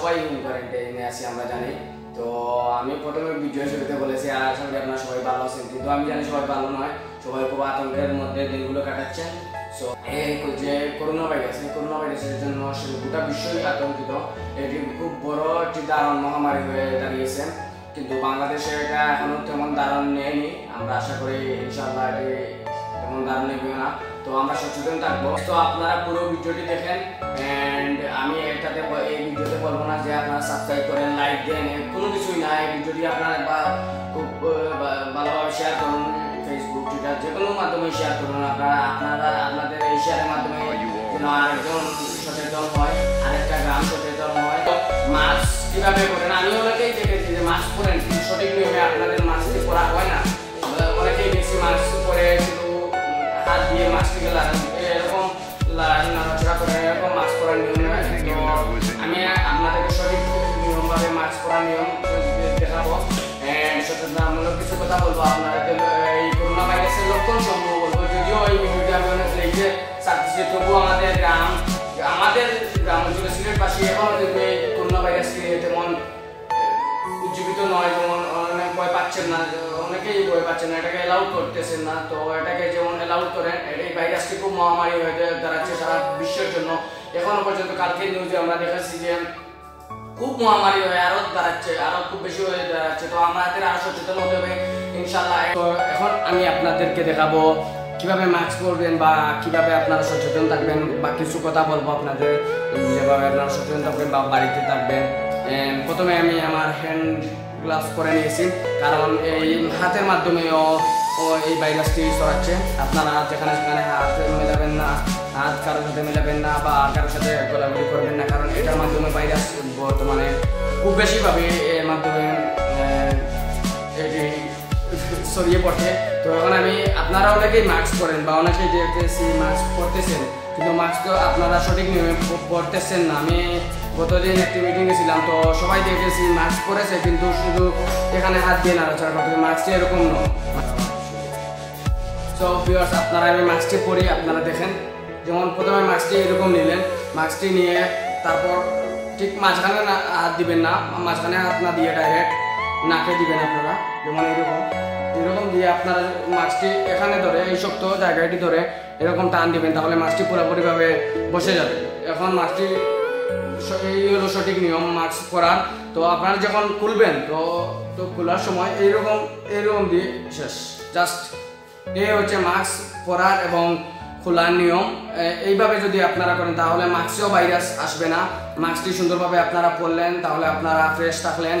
সবাই হোম কোয়ারেন্টাইনে আছি আমরা জানি। তো আমি প্রথমে ভিডিও শুরুতে বলেছি আর করি আপনারা সবাই ভালো আছেন। কিন্তু আমি জানি সবাই ভালো নয়, সবাই খুব আতঙ্কের মধ্যে দিনগুলো কাটাচ্ছেন সো এই যে করোনা ভাইরাস এই করোনা ভাইরাসের জন্য গোটা বিশ্বই আতঙ্কিত। এটি খুব বড় একটি দারুণ মহামারী হয়ে দাঁড়িয়েছে। কিন্তু বাংলাদেশে এটা এখনও তেমন দারুণ নেয়নি। আমরা আশা করি ইনশাল্লাহ এটি তেমন দারুণ নেবে না। তো আমরা সচেতন থাকব। তো আপনারা পুরো ভিডিওটি দেখেন অ্যান্ড আমি এটাতে এই ভিডিওতে বলব না যে আপনারা সাবস্ক্রাইব করেন লাইক দেন কোনো কিছুই না। এই ভিডিওটি আপনারা বা- খুব ভালোভাবে শেয়ার করুন ফেসবুক টুইটার যে কোনো মাধ্যমে শেয়ার করুন। আপনারা আপনারা আপনাদের এই শেয়ারের মাধ্যমে যেন আরেকজন সচেতন হয় আরেকটা গ্রাম সচেতন হয়। মাস্ক কীভাবে করেন আমি অনেকেই দেখেছি যে মাস্ক পরেন সঠিক নিয়মে আপনাদের মাস্ক পরা হয় না। হাত দিয়ে এরকম নাড়াচাড়া করে এরকম মাস্ক পরার নিয়ম আমি আপনাদেরকে সঠিক নিয়মভাবে মাস্ক পরার নিয়ম দেখাবো And সচেতনতামূলক কিছু কথা বলব আপনাদেরকে এই করোনা ভাইরাসের লক্ষণ সমূহ বলব যদিও এই ভিডিওটা আমি অনেক লিখে ছাত্রী তবুও আমাদের গ্রাম আমাদের গ্রাম অঞ্চলে সিলেটবাসী এখনও কিন্তু এই করোনা ভাইরাসকে তেমন উজ্জীবিত নয় যেমন অনেক ভয় পাচ্ছেন না অনেকেই ভয় পাচ্ছেন না এটাকে অ্যালাউ করতেছেন না তো করেন এই ভাইরাসটি খুব মহামারী হয়ে দাঁড়াচ্ছে সারা বিশ্বের জন্য। এখনও পর্যন্ত কালকে নিউজে আমরা দেখেছি যে খুব মহামারী হয়ে আরও দাঁড়াচ্ছে, আরও খুব বেশি হয়ে দাঁড়াচ্ছে। তো আমাদের আরও সচেতন হতে হবে ইনশাল্লাহ তো এখন আমি আপনাদেরকে দেখাবো কীভাবে মাস্ক পরবেন বা কীভাবে আপনারা সচেতন থাকবেন বা কিছু কথা বলব আপনাদের। যেভাবে আপনারা সচেতন থাকবেন বা বাড়িতে থাকবেন। প্রথমে আমি আমার হ্যান্ড গ্লাভস পরে নিয়েছি। কারণ এই হাতের মাধ্যমেও ও এই ভাইরাসটি ছড়াচ্ছে। আপনারা যেখানে সেখানে হাত মেলাবেন না, হাত কারোর সাথে মেলাবেন না বা কারোর সাথে গোলাগুলি করবেন না, কারণ এটার মাধ্যমে ভাইরাস বর্তমানে খুব বেশিভাবে এর মাধ্যমে ছড়িয়ে পড়ছে। তো এখন আমি, আপনারা অনেকেই মাস্ক পরেন বা অনেকেই দেখতেছি মাস্ক পরতেছেন, কিন্তু মাস্ক তো আপনারা সঠিক নিয়মে পরতেছেন না। আমি গতদিন একটি মিটিংয়ে ছিলাম, তো সবাই দেখেছি মাস্ক পরেছে, কিন্তু শুধু এখানে হাত দিয়ে নাড়াচাড়া করতে মাস্কটি এরকম নয়। সো ভিউয়ার্স আপনারা আমি মাস্কটি পরি আপনারা দেখেন। যেমন প্রথমে মাস্কটি এরকম নিলেন। মাস্কটি নিয়ে তারপর ঠিক মাঝখানে হাত দিবেন না, মাঝখানে হাত না দিয়ে ডাইরেক্ট নাকে দিবেন আপনারা। যেমন এরকম। এরকম দিয়ে আপনারা মাছটি এখানে ধরে, এই শক্ত জায়গাটি ধরে এরকম টান দিবেন, তাহলে মাছটি পুরোপুরিভাবে বসে যাবে। এখন মাছটি এই হলো সঠিক নিয়ম মাস্ক পরার। তো আপনারা যখন খুলবেন, তো তো খোলার সময় এইরকম এইরকম দিয়ে শেষ। জাস্ট এই হচ্ছে মাস্ক পরার এবং খোলার নিয়ম। এইভাবে যদি আপনারা করেন, তাহলে মাস্কেও ভাইরাস আসবে না। মাস্কটি সুন্দরভাবে আপনারা পরলেন, তাহলে আপনারা ফ্রেশ থাকলেন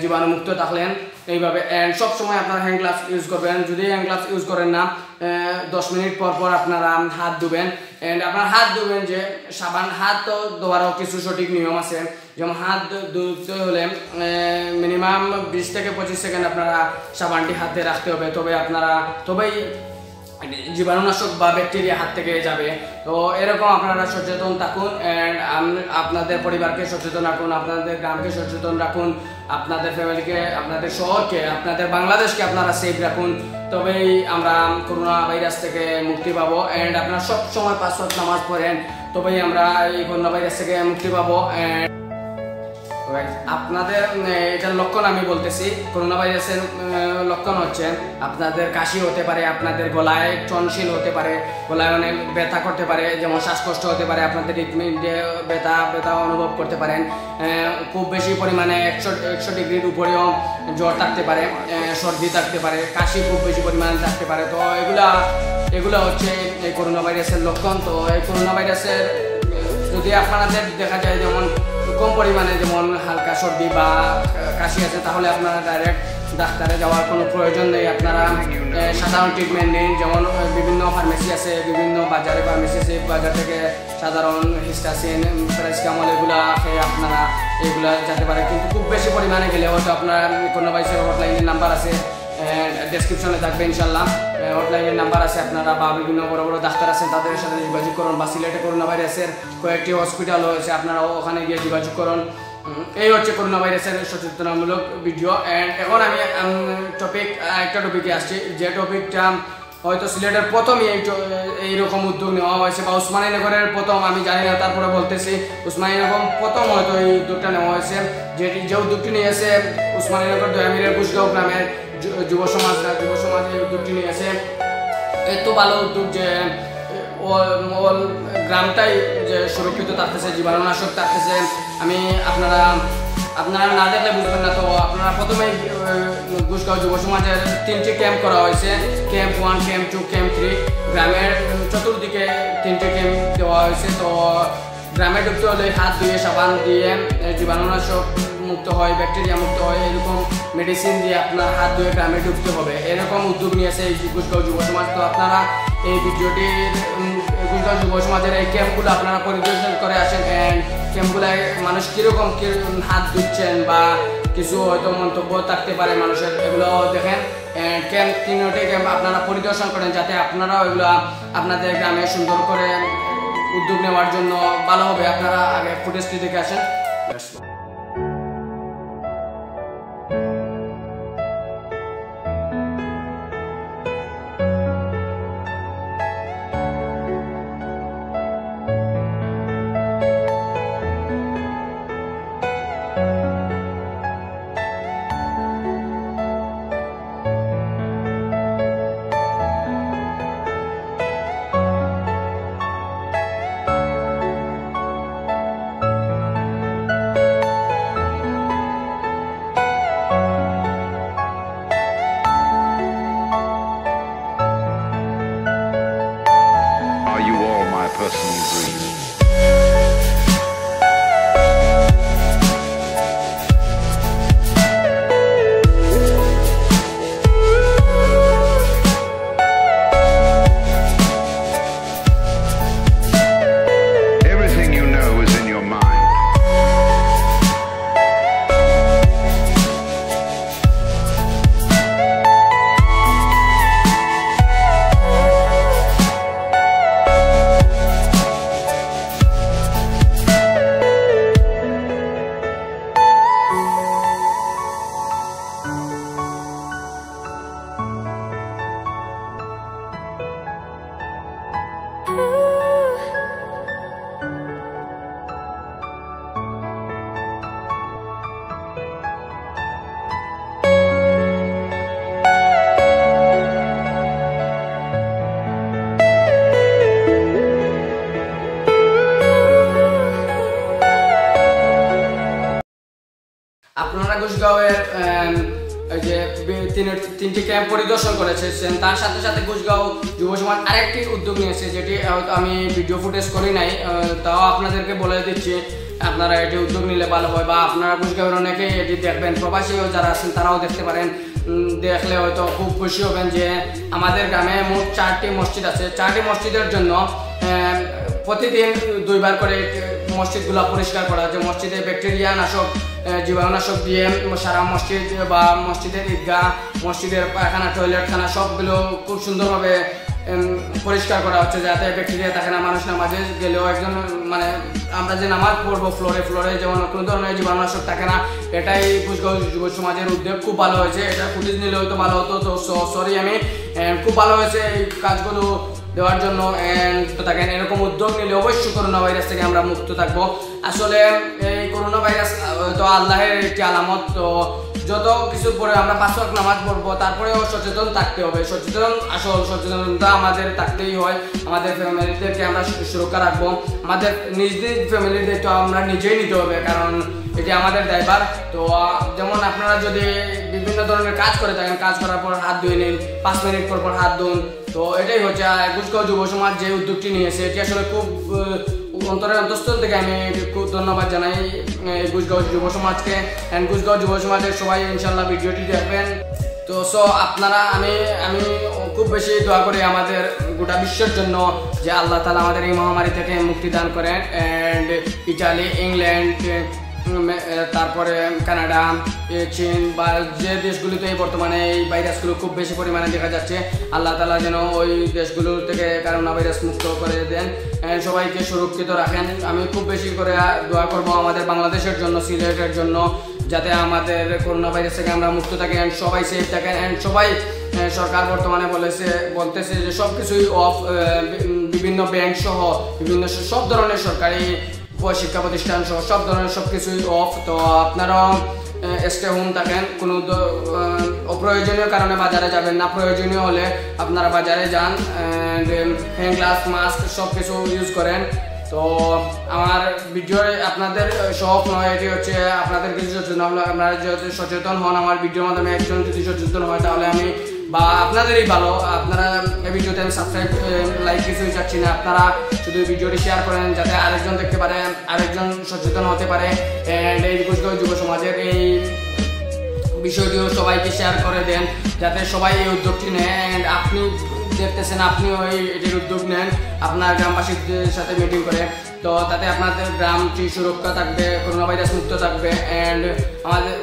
জীবাণুমুক্ত থাকলেন। এইভাবে অ্যান্ড সব সময় আপনারা হ্যান্ড গ্লাভস ইউজ করবেন। যদি হ্যান্ড গ্লাভস ইউজ করেন না দশ মিনিট পর পর আপনারা হাত ধুবেন। অ্যান্ড আপনার হাত ধুবেন যে, সাবান, হাত তো ধোয়ারও কিছু সঠিক নিয়ম আছে। যেমন হাত ধুতে হলে মিনিমাম বিশ থেকে পঁচিশ সেকেন্ড আপনারা সাবানটি হাতে রাখতে হবে তবে আপনারা, তবেই জীবাণুনাশক বা ব্যাকটেরিয়া হাত থেকে যাবে তো এরকম আপনারা সচেতন থাকুন অ্যান্ড আপনাদের পরিবারকে সচেতন রাখুন, আপনাদের গ্রামকে সচেতন রাখুন, আপনাদের ফ্যামিলিকে আপনাদের শহরকে, আপনাদের বাংলাদেশকে আপনারা সেফ রাখুন তবেই আমরা করোনা ভাইরাস থেকে মুক্তি পাবো অ্যান্ড আপনারা সব সময় পাঁচ নামাজ পড়েন, তবেই আমরা এই করোনা ভাইরাস থেকে মুক্তি পাবো অ্যান্ড. আপনাদের এটার লক্ষণ আমি বলতেছি। করোনা ভাইরাসের লক্ষণ হচ্ছে আপনাদের কাশি হতে পারে, আপনাদের গলায় টনসিল হতে পারে, গলায় অনেক ব্যথা করতে পারে, যেমন শ্বাসকষ্ট হতে পারে, আপনাদের হৃদপিণ্ডে ব্যথা ব্যথা অনুভব করতে পারেন। খুব বেশি পরিমাণে একশো একশো ডিগ্রির উপরেও জ্বর থাকতে পারে সর্দি থাকতে পারে, কাশি খুব বেশি পরিমাণে থাকতে পারে। তো এগুলা, এগুলো হচ্ছে এই করোনা ভাইরাসের লক্ষণ। তো এই করোনা ভাইরাসের যদি আপনাদের দেখা যায় যেমন কম পরিমাণে যেমন হালকা সর্দি বা কাশি আছে, তাহলে আপনারা ডাইরেক্ট ডাক্তারে যাওয়ার কোনো প্রয়োজন নেই। আপনারা সাধারণ ট্রিটমেন্ট নিন। যেমন বিভিন্ন ফার্মেসি আছে, বিভিন্ন বাজারে ফার্মেসি আছে, বাজার থেকে সাধারণ হিস্টাসিন প্যারাসিটামল এগুলা খেয়ে আপনারা এগুলা যেতে পারে কিন্তু খুব বেশি পরিমাণে গেলে হয়তো আপনার কোনো বাইশের হটলাইনের নাম্বার আছে ডেসক্রিপশনে থাকবে ইনশাল্লাহ হটলাইনের নাম্বার আছে আপনারা বা বিভিন্ন বড় বড় ডাক্তার আছেন, তাদের সাথে যোগাযোগ করুন বা সিলেটে করোনা ভাইরাসের কয়েকটি হসপিটাল রয়েছে আপনারা ওখানে গিয়ে যোগাযোগ করুন। এই হচ্ছে করোনা ভাইরাসের সচেতনামূলক ভিডিও অ্যান্ড এখন আমি টপিক একটা টপিকে আসছি। যে টপিকটা হয়তো সিলেটের প্রথমই এই এইরকম উদ্যোগ নেওয়া হয়েছে বা উসমানীনগরের প্রথম, আমি জানি না, তারপরে বলতেছি, উসমানীনগর প্রথম হয়তো এই উদ্যোগটা নেওয়া হয়েছে। যেটি, যে উদ্যোগটি নিয়েছে উসমানীনগর দয়ামিরের গুজগাঁও গ্রামের যু- যুব সমাজরা যুব সমাজ এই উদ্যোগটি নিয়েছে এত ভালো উদ্যোগ যে গ্রামটাই যে সুরক্ষিত থাকতেছে, জীবাণুনাশক থাকতেছে। আমি আপনারা আপনারা না দেখলে বুঝবেন না তো, আপনারা প্রথমেই গুসগাঁও যুব সমাজের তিনটি ক্যাম্প করা হয়েছে। Camp one camp two camp three গ্রামের চতুর্দিকে তিনটে ক্যাম্প দেওয়া হয়েছে। তো, গ্রামে ঢুকতে হলে হাত ধুয়ে, সাবান দিয়ে জীবাণুনাশক মুক্ত হয়, ব্যাকটেরিয়া মুক্ত হয়, এরকম মেডিসিন দিয়ে আপনার হাত ধুয়ে গ্রামে ঢুকতে হবে। এরকম উদ্যোগ নিয়েছে এই গুজগাঁও যুব সমাজ। তো আপনারা এই ভিডিওটির গুজগাঁও যুব সমাজের এই ক্যাম্পগুলো আপনারা পরিদর্শন করে আসেন অ্যান্ড ক্যাম্পগুলায় মানুষ কীরকম কীরকম হাত ধুচ্ছেন বা কিছু হয়তো মন্তব্য থাকতে পারে মানুষের, এগুলো দেখেন। ক্যাম্প, তিনটি ক্যাম্প আপনারা পরিদর্শন করেন যাতে আপনারাও এগুলো আপনাদের গ্রামে সুন্দর করে উদ্যোগ নেওয়ার জন্য ভালো হবে আপনারা আগে ফুটেজটি দেখে আসেন। গুজগাঁওয়ের যে তিনটি ক্যাম্প পরিদর্শন করেছেন তার সাথে সাথে গুজগাঁও যুব সমাজ আরেকটি উদ্যোগ নিয়েছে, যেটি আমি ভিডিও ফুটেজ করি নাই তাও আপনাদেরকে বলে দিচ্ছি, আপনারা এটি উদ্যোগ নিলে ভালো হয়, বা আপনারা গুজগাঁওয়ের অনেকেই এটি দেখবেন। প্রবাসীও যারা আছেন, তারাও দেখতে পারেন দেখলে হয়তো খুব খুশি হবেন যে আমাদের গ্রামে মোট চারটি মসজিদ আছে। চারটি মসজিদের জন্য প্রতিদিন দুইবার করে মসজিদগুলো পরিষ্কার করা হচ্ছে মসজিদে ব্যাকটেরিয়া নাশক জীবাণুনাশক দিয়ে সারা মসজিদ বা মসজিদের ঈদগাহ, মসজিদের পায়খানা, টয়লেটখানা, সবগুলো খুব সুন্দরভাবে পরিষ্কার করা হচ্ছে যাতে ব্যাকটেরিয়া থাকে না। মানুষ নামাজে গেলেও একজন মানে আমরা যে নামাজ পড়ব ফ্লোরে ফ্লোরে যেমন কোনো ধরনের জীবাণুনাশক থাকে না, এটাই কুচগাঁও যুব সমাজের উদ্যোগ। খুব ভালো হয়েছে। এটা ফুটেজ নিলে হয়তো ভালো হতো। তো সরি আমি খুব ভালো হয়েছে এই কাজগুলো। দেওয়ার জন্য, and তো থাকেন এরকম উদ্যোগ নিলে অবশ্যই করোনা ভাইরাস থেকে আমরা মুক্ত থাকব। আসলে, এই করোনা ভাইরাস তো আল্লাহের একটি আলামত, তো যত কিছু পরে আমরা পাঁচ ওয়াক্ত নামাজ পড়ব, তারপরেও সচেতন থাকতে হবে। সচেতন, আসল সচেতনতা আমাদের থাকতেই হয়। আমাদের ফ্যামিলিদেরকে আমরা সুরক্ষা রাখব। আমাদের নিজ নিজ ফ্যামিলির দায়িত্ব আমরা নিজেই নিতে হবে, কারণ এটি আমাদের দায়ভার। তো, যেমন আপনারা যদি বিভিন্ন ধরনের কাজ করে থাকেন, কাজ করার পর হাত ধুয়ে নিন, পাঁচ মিনিট পর পর হাত ধুন তো এটাই হচ্ছে গুজগাঁও যুব সমাজ যে উদ্যোগটি নিয়েছে, এটি আসলে খুব অন্তরের অন্তঃস্থল থেকে আমি খুব ধন্যবাদ জানাই গুজগাঁও যুব সমাজকে। অ্যান্ড গুজগাঁও যুব সমাজের সবাই ইনশাল্লাহ ভিডিওটি দেখবেন। তো সো আপনারা, আমি আমি খুব বেশি দোয়া করি আমাদের গোটা বিশ্বের জন্য যে আল্লাহ তালা আমাদের এই মহামারী থেকে মুক্তি দান করেন। অ্যান্ড ইটালি ইংল্যান্ড তারপরে কানাডা চীন বা যে দেশগুলিতে এই বর্তমানে এই ভাইরাসগুলো খুব বেশি পরিমাণে দেখা যাচ্ছে, আল্লাহ তালা যেন ওই দেশগুলো থেকে করোনা ভাইরাস মুক্ত করে দেন। সবাইকে সুরক্ষিত রাখেন। আমি খুব বেশি করে দোয়া করব আমাদের বাংলাদেশের জন্য, সিলেটের জন্য, যাতে আমাদের করোনা ভাইরাস থেকে আমরা মুক্ত থাকি। অ্যান্ড সবাই সেফ থাকেন। অ্যান্ড সবাই সরকার বর্তমানে বলেছে, বলতেছে যে সব কিছুই অফ বিভিন্ন ব্যাংক সহ, বিভিন্ন সব ধরনের সরকারি শিক্ষা প্রতিষ্ঠান সহ সব ধরনের সব কিছুই অফ তো আপনারাও স্টে হোম থাকেন, কোনো অপ্রয়োজনীয় কারণে বাজারে যাবেন না। প্রয়োজনীয় হলে আপনারা বাজারে যান হ্যান্ড গ্লাস মাস্ক সব কিছু ইউজ করেন। তো আমার ভিডিও আপনাদের শখ নয়, এটি হচ্ছে আপনাদের কিছু সচেতন আপনারা যদি সচেতন হন, আমার ভিডিওর মাধ্যমে একজন যদি সচেতন হয়, তাহলে আমি বা আপনাদেরই ভালো, আপনারা এই ভিডিওতে আমি সাবস্ক্রাইব লাইক কিছুই চাচ্ছি না। আপনারা শুধু ভিডিওটি শেয়ার করেন যাতে আরেকজন দেখতে পারে, আরেকজন সচেতন হতে পারে। অ্যান্ড এই যুব সমাজের এই বিষয়টিও সবাইকে শেয়ার করে দেন, যাতে সবাই এই উদ্যোগটি নেয়। অ্যান্ড আপনি দেখতেছেন আপনিও এই এটির উদ্যোগ নেন, আপনার গ্রামবাসীদের সাথে মিটিং করে। তো তাতে আপনাদের গ্রামটি সুরক্ষা থাকবে করোনা ভাইরাস মুক্ত থাকবে। অ্যান্ড আমাদের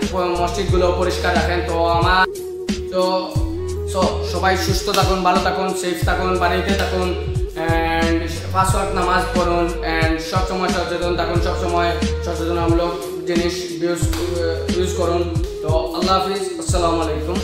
মসজিদগুলো পরিষ্কার রাখেন। তো আমার তো সো সবাই সুস্থ থাকুন, ভালো থাকুন সেফ থাকুন, বাড়িতে থাকুন অ্যান্ড ফার্স্ট ওয়ার্ক নামাজ পড়ুন অ্যান্ড সবসময় সচেতন থাকুন সবসময় সচেতনমূলক জিনিস ইউজ ইউজ করুন। তো, আল্লাহ হাফিজ, আসসালামু আলাইকুম।